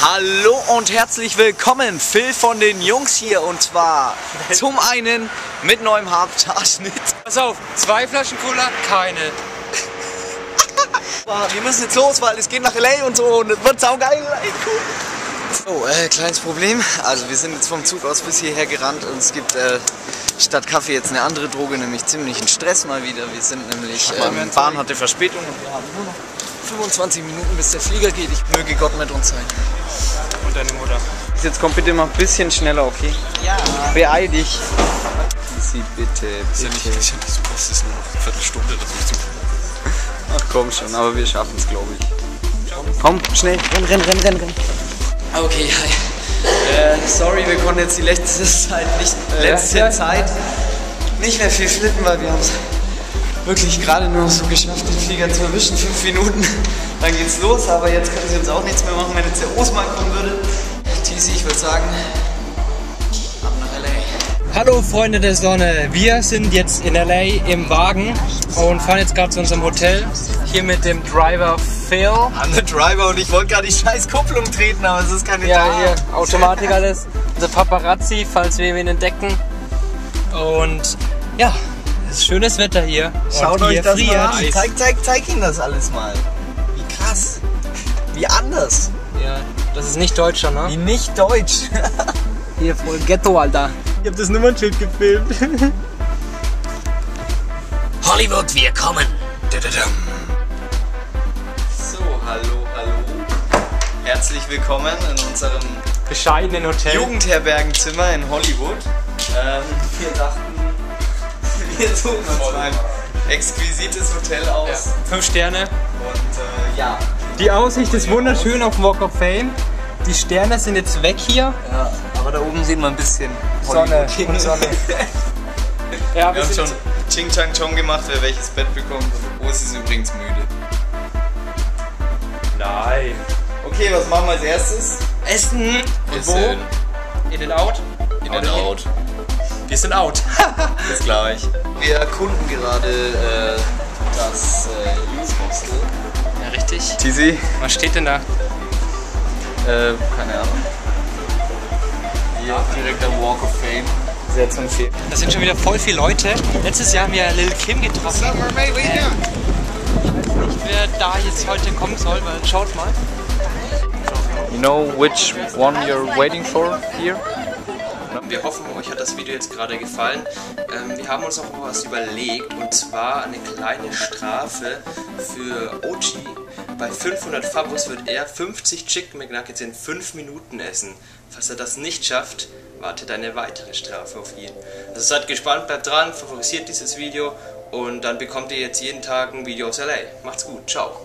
Hallo und herzlich willkommen, Phil von den Jungs hier und zwar zum einen mit neuem Haarschnitt. Pass auf, zwei Flaschen Cola, keine. Wir müssen jetzt los, weil es geht nach LA und so und es wird saugeil. So, äh, kleines Problem. Also wir sind jetzt vom Zug aus bis hierher gerannt und es gibt äh, statt Kaffee jetzt eine andere Droge, nämlich ziemlichen Stress mal wieder. Wir sind nämlich, ähm, Bahn hatte Verspätung und wir haben nur noch 25 Minuten bis der Flieger geht. Ich möge Gott mit uns sein. Deine Mutter. Jetzt komm bitte mal ein bisschen schneller, okay? Ja. Beeil dich. Easy, bitte, Ist ja nicht, bitte. ist ja nicht so es ist nur noch eine Viertelstunde, ich zum Ach komm schon, aber wir schaffen es, glaube ich. Komm, schnell, renn, renn, renn, renn, renn. Okay, hi. Äh, sorry, wir konnten jetzt die letzte Zeit nicht, letzte ja. Zeit nicht mehr viel flippen, weil wir haben es wirklich gerade nur noch so geschafft, den Flieger zu erwischen. Fünf Minuten, dann geht's los, aber jetzt können sie uns auch nichts mehr machen, wenn jetzt der Osman kommen würde. TC, ich würde sagen, ab nach LA. Hallo Freunde der Sonne, wir sind jetzt in LA im Wagen und fahren jetzt gerade zu unserem Hotel. Hier mit dem Driver Phil. I'm the driver und ich wollte gerade die scheiß Kupplung treten, aber es ist keine Ja, da. hier, Automatik alles. Unser Paparazzi, falls wir ihn entdecken. Und ja, ist schönes Wetter hier. Schaut euch das friert. mal an. Zeig, zeig, zeig ihnen das alles mal. Wie krass. Wie anders. Ja, das ist nicht Deutscher, Wie ne? nicht deutsch. Hier voll Ghetto, Alter. Ich hab das Nummernschild gefilmt. Hollywood, wir kommen. So, hallo, hallo. Herzlich willkommen in unserem Bescheidenen Hotel. Jugendherbergenzimmer in Hollywood. Ähm, wir dachten, wir suchen uns mal ein exquisites Hotel aus. Fünf Sterne. Und äh, ja. Die Aussicht ist wunderschön auf dem Walk of Fame. Die Sterne sind jetzt weg hier. ja. Aber da oben sehen wir ein bisschen Sonne und Sonne. Ja, Wir haben schon Ching Chang Chong gemacht, wer welches Bett bekommt. Urs ist übrigens müde. Nein. Okay, was machen wir als erstes? Essen. Und wo? Essen. In and out. In and out. Wir sind out. Bis gleich. Wir erkunden gerade äh, das äh, Youth Hostel. Ja, richtig. Tizi? Was steht denn da? Äh, keine Ahnung. Hier direkt am Walk of Fame. Sehr zu empfehlen. Da sind schon wieder voll viele Leute. Letztes Jahr haben wir Lil Kim getroffen. Ähm, ich weiß nicht, wer da jetzt heute kommen soll, weil schaut mal. You know which one you're waiting for here? Wir hoffen, euch hat das Video jetzt gerade gefallen. Ähm, wir haben uns auch noch was überlegt und zwar eine kleine Strafe für Ochi. Bei 500 Favos wird er 50 Chicken McNuggets in 5 Minuten essen. Falls er das nicht schafft, wartet eine weitere Strafe auf ihn. Also seid gespannt, bleibt dran, favorisiert dieses Video und dann bekommt ihr jetzt jeden Tag ein Video aus LA. Macht's gut, ciao.